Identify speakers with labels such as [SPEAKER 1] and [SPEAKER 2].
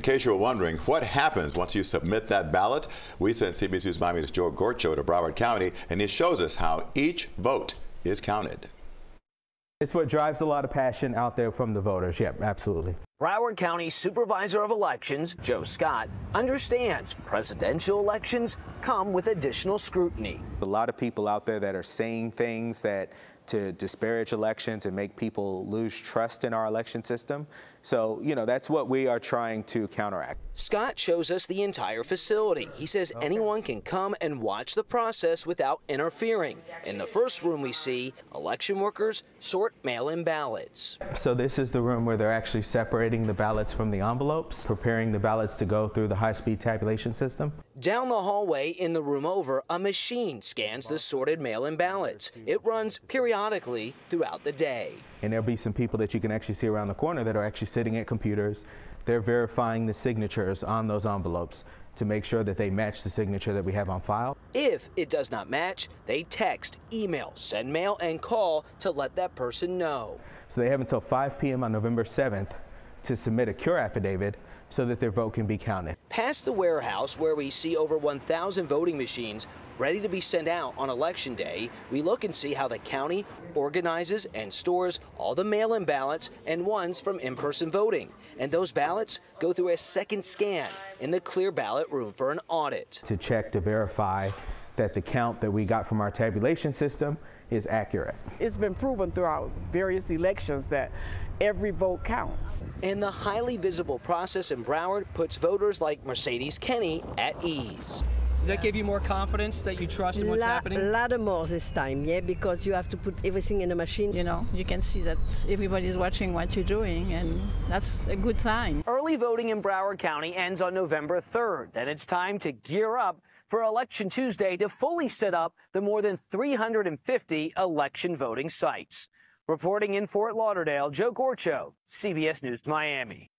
[SPEAKER 1] In case you were wondering what happens once you submit that ballot, we sent CBS News Miami's Joe Gorchow to Broward County, and he shows us how each vote is counted.
[SPEAKER 2] It's what drives a lot of passion out there from the voters. Yep, absolutely.
[SPEAKER 3] Broward County Supervisor of Elections, Joe Scott, understands presidential elections come with additional scrutiny.
[SPEAKER 4] A lot of people out there that are saying things that to disparage elections and make people lose trust in our election system. So, you know, that's what we are trying to counteract.
[SPEAKER 3] Scott shows us the entire facility. He says okay. anyone can come and watch the process without interfering. In the first room we see, election workers sort mail-in ballots.
[SPEAKER 2] So this is the room where they're actually separating the ballots from the envelopes, preparing the ballots to go through the high-speed tabulation system.
[SPEAKER 3] Down the hallway in the room over, a machine scans the sorted mail-in ballots. It runs periodically throughout the day.
[SPEAKER 2] And there'll be some people that you can actually see around the corner that are actually sitting at computers. They're verifying the signatures on those envelopes to make sure that they match the signature that we have on file.
[SPEAKER 3] If it does not match, they text, email, send mail, and call to let that person know.
[SPEAKER 2] So they have until 5 p.m. on November 7th to submit a cure affidavit so that their vote can be counted.
[SPEAKER 3] Past the warehouse, where we see over 1,000 voting machines ready to be sent out on election day, we look and see how the county organizes and stores all the mail in ballots and ones from in person voting. And those ballots go through a second scan in the clear ballot room for an audit.
[SPEAKER 2] To check to verify that the count that we got from our tabulation system is accurate.
[SPEAKER 5] It's been proven throughout various elections that every vote counts.
[SPEAKER 3] And the highly visible process in Broward puts voters like Mercedes Kenny at ease.
[SPEAKER 6] Does that give you more confidence that you trust in what's
[SPEAKER 7] La,
[SPEAKER 6] happening?
[SPEAKER 7] A lot more this time, yeah, because you have to put everything in a machine.
[SPEAKER 8] You know, you can see that everybody's watching what you're doing, and that's a good sign.
[SPEAKER 3] Early voting in Broward County ends on November 3rd. Then it's time to gear up for Election Tuesday to fully set up the more than 350 election voting sites. Reporting in Fort Lauderdale, Joe Gorchow, CBS News Miami.